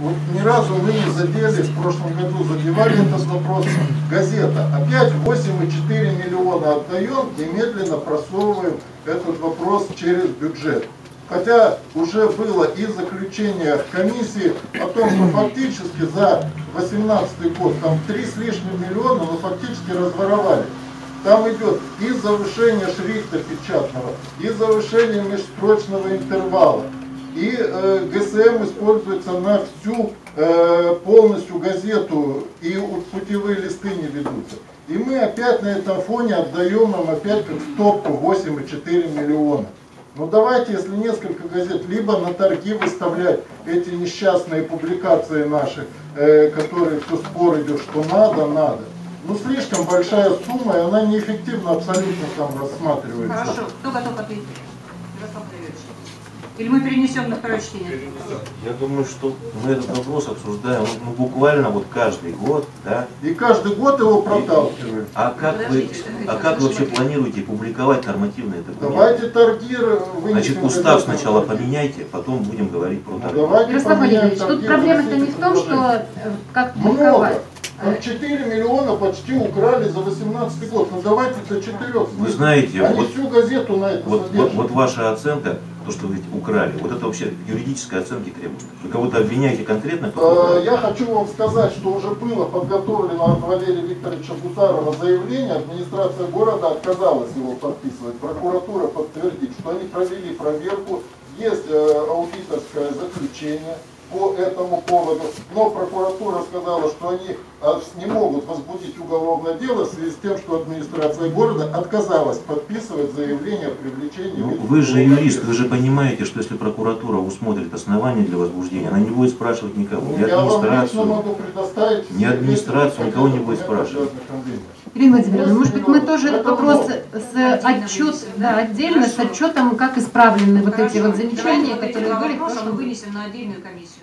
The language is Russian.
Вот ни разу вы не задели, в прошлом году задевали этот вопрос. Газета. Опять 8,4 миллиона отдаем и медленно просовываем этот вопрос через бюджет. Хотя уже было и заключение комиссии о том, что фактически за 2018 год там 3 с лишним миллиона, но фактически разворовали. Там идет и завышение шрифта печатного, и завышение межстрочного интервала. И э, ГСМ используется на всю э, полностью газету, и путевые листы не ведутся. И мы опять на этом фоне отдаем им опять как в топку 8,4 миллиона. Ну давайте, если несколько газет, либо на торги выставлять эти несчастные публикации наши, э, которые все спор идет, что надо, надо. Ну слишком большая сумма, и она неэффективно абсолютно там рассматривается. Хорошо, кто готов ответить? Или мы перенесем на второе чтение? Я думаю, что мы этот вопрос обсуждаем ну, буквально вот каждый год, да. И каждый год его проталкиваем. А как вы, а как вы вообще планируете публиковать нормативные документы? Давайте торги вынесем. Значит, устав сначала поменяйте, потом будем говорить про Ну, торги. давайте Ярослав тут проблема-то не в том, что э, как Много. публиковать. Там 4 миллиона почти украли за 18 год. Ну давайте до 4 Вы знаете, Они вот- всю газету на это Вот, вот, вот ваша оценка, то, что вы украли, вот это вообще юридической оценки требует. Вы кого-то обвиняете конкретно, Э? Я хочу вам сказать, что уже было подготовлено от Валерия Викторовича Гусарова заявление, администрация города отказалась его подписывать. Прокуратура подтвердит, что они провели проверку, есть э, аудиторское заключение по этому поводу, но прокуратура сказала, что они э, не могут возбудить уголовное дело в связи с тем, что администрация города отказалась подписывать заявление о привлечении. Ну, вы же юрист, вы же понимаете, что если прокуратура усмотрит основания для возбуждения, она не будет спрашивать никого, Ну, ни я вам администрацию. могу предоставить Ни администрацию, никого не будет спрашивать. Ирина Владимировна, может быть, мы тоже Это этот вопрос с отчет, да, отдельно с отчетом, как исправлены вот эти вот замечания, Давайте которые были в два вопроса мы прошлом году. вынесем на отдельную комиссию.